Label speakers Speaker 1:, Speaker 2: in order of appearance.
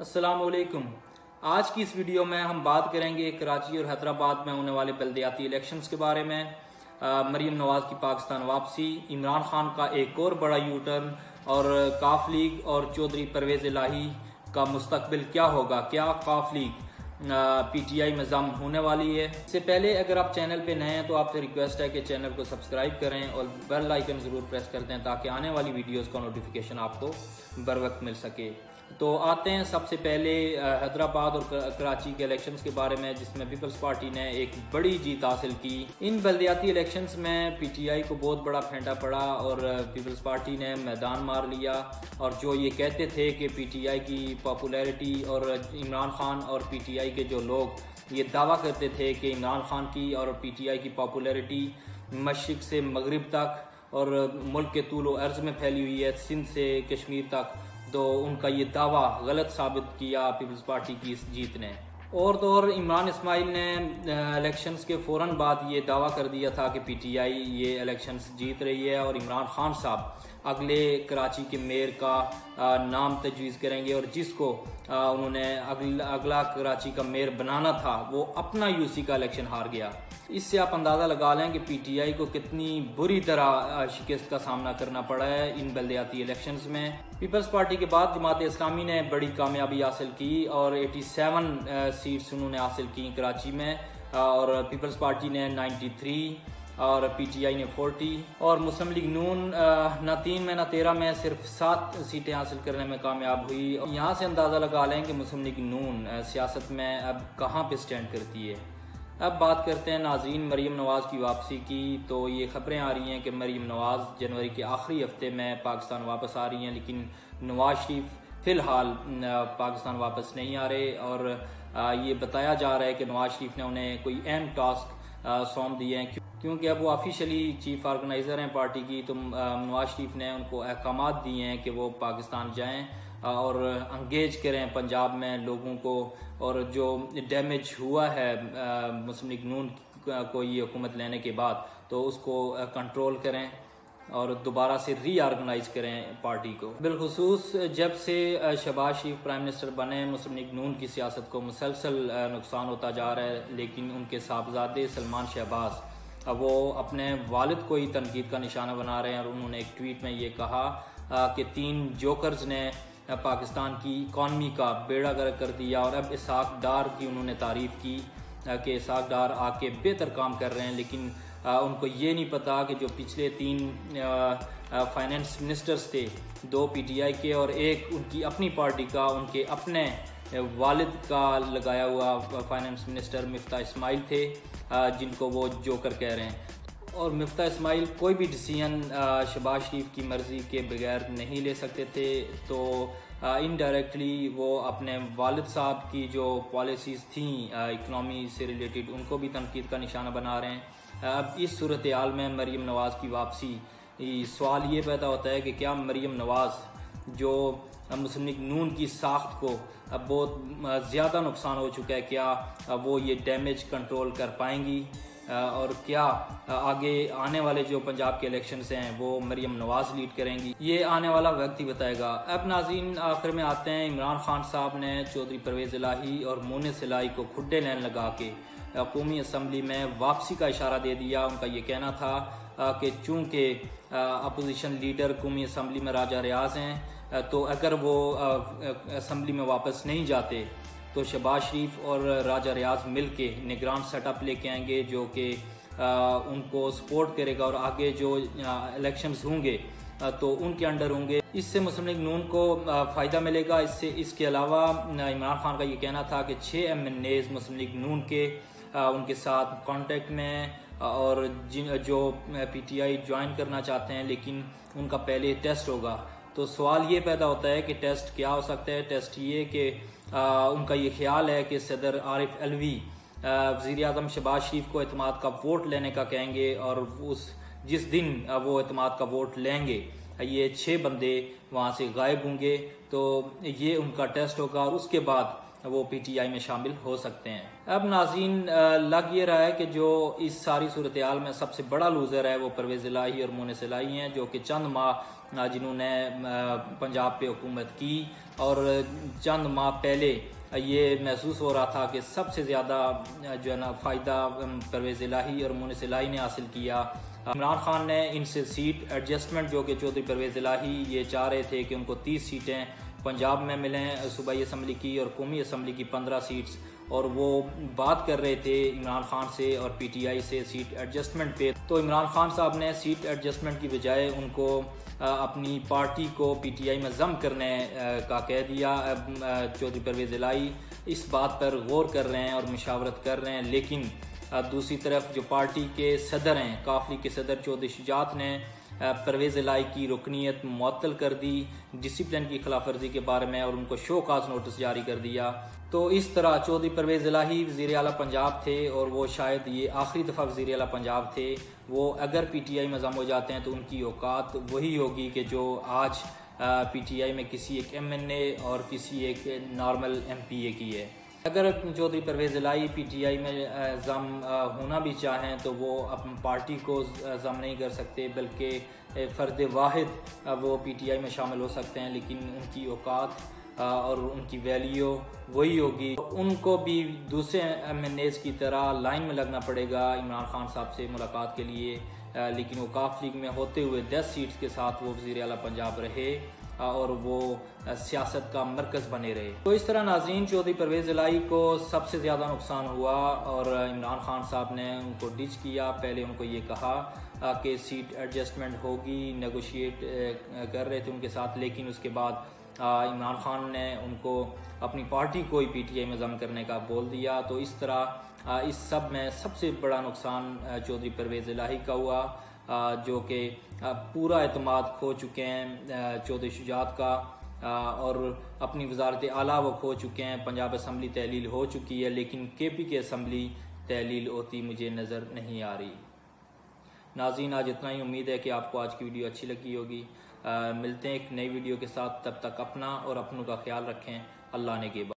Speaker 1: असलकुम आज की इस वीडियो में हम बात करेंगे कराची और हैदराबाद में होने वाले बल्दियाती इलेक्शंस के बारे में। मरीम नवाज़ की पाकिस्तान वापसी, इमरान खान का एक और बड़ा यू टर्न और काफ लीग और चौधरी परवेज लाही का मुस्तकबिल क्या होगा? क्या काफ लीग पीटीआई में जम होने वाली है। इससे पहले अगर आप चैनल पे नए हैं तो आपसे रिक्वेस्ट है कि चैनल को सब्सक्राइब करें और बेल आइकन ज़रूर प्रेस कर दें, ताकि आने वाली वीडियोस का नोटिफिकेशन आपको बर वक्त मिल सके। तो आते हैं सबसे पहले हैदराबाद और कराची के इलेक्शंस के बारे में, जिसमें पीपल्स पार्टी ने एक बड़ी जीत हासिल की। इन बल्दियाती इलेक्शंस में पीटीआई को बहुत बड़ा फेंटा पड़ा और पीपल्स पार्टी ने मैदान मार लिया। और जो ये कहते थे कि पीटीआई की पॉपुलैरिटी और इमरान खान और पीटीआई के जो लोग, ये दावा करते थे कि इमरान खान की और पीटीआई की पॉपुलैरिटी मशरक से मगरब तक और मुल्क के तूल अर्ज़ में फैली हुई है, सिंध से कश्मीर तक। तो उनका ये दावा गलत साबित किया पीपल्स पार्टी की इस जीत ने। और तो और इमरान इसमाइल ने इलेक्शंस के फ़ौर बाद ये दावा कर दिया था कि पीटीआई ये इलेक्शंस जीत रही है और इमरान खान साहब अगले कराची के मेयर का नाम तजवीज़ करेंगे और जिसको उन्होंने अगला अगला कराची का मेयर बनाना था, वो अपना यूसी का इलेक्शन हार गया। इससे आप अंदाज़ा लगा लें कि पीटीआई को कितनी बुरी तरह शिकस्त का सामना करना पड़ा है इन बल्दियाती इलेक्शंस में। पीपल्स पार्टी के बाद जमात इस्लामी ने बड़ी कामयाबी हासिल की और 87 सीट्स उन्होंने हासिल की कराची में और पीपल्स पार्टी ने 93 और पीटीआई ने 40 और मुस्लिम लीग नून न तीन में, न तेरह में, सिर्फ़ सात सीटें हासिल करने में कामयाब हुई। यहाँ से अंदाज़ा लगा लें कि मुस्लिम लीग नून सियासत में अब कहाँ पे स्टैंड करती है। अब बात करते हैं नाजीन मरीम नवाज़ की वापसी की। तो ये खबरें आ रही हैं कि मरीम नवाज़ जनवरी के आखिरी हफ़्ते में पाकिस्तान वापस आ रही हैं, लेकिन नवाज़ शरीफ फ़िलहाल पाकिस्तान वापस नहीं आ रहे। और ये बताया जा रहा है कि नवाज़ शरीफ ने उन्हें कोई अहम टास्क सौंप दिए हैं। क्योंकि अब वो ऑफिशियली चीफ ऑर्गेनाइज़र हैं पार्टी की तो नवाज़ शरीफ ने उनको अहकाम दिए हैं कि वो पाकिस्तान जाएँ और अंगेज करें पंजाब में लोगों को। और जो डैमेज हुआ है मुस्लिम लीग नून को ये हुकूमत लेने के बाद तो उसको कंट्रोल करें और दोबारा से रीऑर्गेनाइज करें पार्टी को। बिलखसूस, जब से शबाज शरीफ प्राइम मिनिस्टर बने, मुस्लिम लीग नून की सियासत को मुसलसल नुकसान होता जा रहा है, लेकिन उनके साहबजादे सलमान शहबाज वो अपने वालिद को ही तनकीद का निशाना बना रहे हैं और उन्होंने एक ट्वीट में ये कहा कि तीन जोकर्स ने पाकिस्तान की इकॉनमी का बेड़ा गर्क कर दिया और अब इसाक डार की उन्होंने तारीफ़ की कि इसाक डार आके बेहतर काम कर रहे हैं। लेकिन उनको ये नहीं पता कि जो पिछले तीन फाइनेंस मिनिस्टर्स थे, दो पीटीआई के और एक उनकी अपनी पार्टी का, उनके अपने वालिद का लगाया हुआ फाइनेंस मिनिस्टर मफ्ता इस्माइल थे जिनको वो जोकर कह रहे हैं। और मिफ्ता इस्माइल कोई भी डिसीज़न शबाज शरीफ की मर्ज़ी के बगैर नहीं ले सकते थे तो इनडायरेक्टली वो अपने वालिद साहब की जो पॉलिसीज़ थी इकनॉमी से रिलेटेड उनको भी तनकीद का निशाना बना रहे हैं। अब इस सूरत हाल में मरीम नवाज़ की वापसी सवाल ये पैदा होता है कि क्या मरीम नवाज़, जो मुस्लिम नून की साख्त को अब बहुत ज़्यादा नुकसान हो चुका है। क्या वो ये डैमेज कंट्रोल कर पाएँगी? और क्या आगे आने वाले जो पंजाब के इलेक्शन हैं, वो मरियम नवाज़ लीड करेंगी? ये आने वाला वक्त ही बताएगा। अब नाजीन आखिर में आते हैं। इमरान खान साहब ने चौधरी परवेज इलाही और मोन सिलाई को खुडे लैन लगा के कौमी असम्बली में वापसी का इशारा दे दिया। उनका ये कहना था कि चूँकि अपोजिशन लीडर कौमी असम्बली में राजा रियाज हैं तो अगर वो असम्बली में वापस नहीं जाते तो शबाज शरीफ और राजा रियाज मिल के निगरान सेटअप लेके आएँगे जो कि उनको सपोर्ट करेगा और आगे जो इलेक्शंस होंगे तो उनके अंडर होंगे। इससे मुस्लिम लीग नून को फ़ायदा मिलेगा। इससे, इसके अलावा इमरान खान का ये कहना था कि छः M N as Muslim League Noon के उनके साथ कांटेक्ट में और जिन, जो पीटीआई ज्वाइन करना चाहते हैं, लेकिन उनका पहले टेस्ट होगा। तो सवाल ये पैदा होता है कि टेस्ट क्या हो सकता है? टेस्ट ये कि उनका ये ख्याल है कि सदर आरिफ अलवी वज़ीर अजम शबाज शरीफ को अतमाद का वोट लेने का कहेंगे और उस, जिस दिन वो अतमाद का वोट लेंगे, ये छः बंदे वहाँ से गायब होंगे। तो ये उनका टेस्ट होगा और उसके बाद वो पीटीआई में शामिल हो सकते हैं। अब नाजीन लग ये रहा है कि जो इस सारी सूरत हाल में सबसे बड़ा लूजर है, वो परवेज इलाही और मोन सिलाई हैं, जो कि चंद माह जिन्होंने पंजाब पे हुकूमत की और चंद माह पहले ये महसूस हो रहा था कि सबसे ज़्यादा जो है ना, फ़ायदा परवेज़ इलाही और मुनिस इलाही ने हासिल किया। इमरान खान ने इनसे सीट एडजस्टमेंट, जो कि चौधरी परवेज़ इलाही ये चाह रहे थे कि उनको तीस सीटें पंजाब में मिलें सूबाई असम्बली की और कौमी असम्बली की पंद्रह सीट्स और वो बात कर रहे थे इमरान खान से और पीटीआई से सीट एडजस्टमेंट पे। तो इमरान खान साहब ने सीट एडजस्टमेंट की बजाय उनको अपनी पार्टी को पीटीआई में जम करने का कह दिया। चौधरी परवेज इलाई इस बात पर गौर कर रहे हैं और मशावरत कर रहे हैं। लेकिन दूसरी तरफ़ जो पार्टी के सदर हैं, काफली के सदर चौधरी शुजात ने परवेज़ लाई की रुकनीत मअतल कर दी डिसिप्लिन की खिलाफ वर्जी के बारे में और उनको शो काज नोटिस जारी कर दिया। तो इस तरह चौधरी परवेज़ इलाही वज़ी अला पंजाब थे और वो शायद ये आखिरी दफ़ा वज़ी अला पंजाब थे। वो अगर पी टी आई में जम हो जाते हैं तो उनकी औकात वही होगी कि जो आज पी टी आई में किसी एक एम एन ए और किसी एक नॉर्मल एम पी ए की है। अगर Chaudhry Pervaiz Elahi P T I में जम होना भी चाहें तो वो अपनी पार्टी को जम नहीं कर सकते, बल्कि फ़र्द वाहिद वो पी टी आई में शामिल हो सकते हैं, लेकिन उनकी औकात और उनकी वैल्यू वही होगी। उनको भी दूसरे एम एन एज़ की तरह लाइन में लगना पड़ेगा, इमरान खान साहब से मुलाकात के लिए लेकिन वो काफ लीग में होते हुए दस सीट्स के साथ वो वज़ी अला पंजाब रहे। और वो सियासत का मरकज बने रहे। तो इस तरह नाजीन चौधरी परवेज़ लाई को सबसे ज़्यादा नुकसान हुआ और इमरान खान साहब ने उनको डिच किया। पहले उनको ये कहा कि सीट एडजस्टमेंट होगी, नेगोशिएट कर रहे थे उनके साथ, लेकिन उसके बाद इमरान खान ने उनको अपनी पार्टी को ही पीटीआई में जम करने का बोल दिया। तो इस तरह इस सब में सबसे बड़ा नुकसान चौधरी परवेज़ इलाही का हुआ जो कि पूरा अतमाद खो चुके हैं चौधरी शुजात का और अपनी वजारत आला वो खो चुके हैं, पंजाब असम्बली तहलील हो चुकी है, लेकिन के पी के असम्बली तहलील होती मुझे नज़र नहीं आ रही। नाजीन आज इतना ही उम्मीद है कि आपको आज की वीडियो अच्छी लगी होगी। मिलते हैं एक नई वीडियो के साथ, तब तक अपना और अपनों का ख्याल रखें। अल्लाह ने के